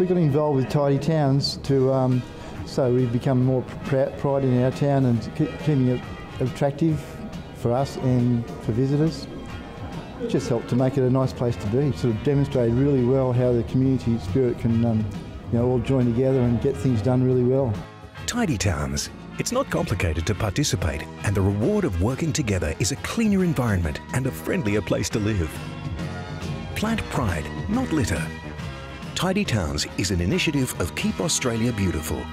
we got involved with Tidy Towns to um, so we've become more pr- pride in our town and keep, keeping it attractive for us and for visitors. It just helped to make it a nice place to be. Sort of demonstrated really well how the community spirit can, um, you know, all join together and get things done really well. Tidy Towns. It's not complicated to participate, and the reward of working together is a cleaner environment and a friendlier place to live. Plant pride, not litter. Tidy Towns is an initiative of Keep Australia Beautiful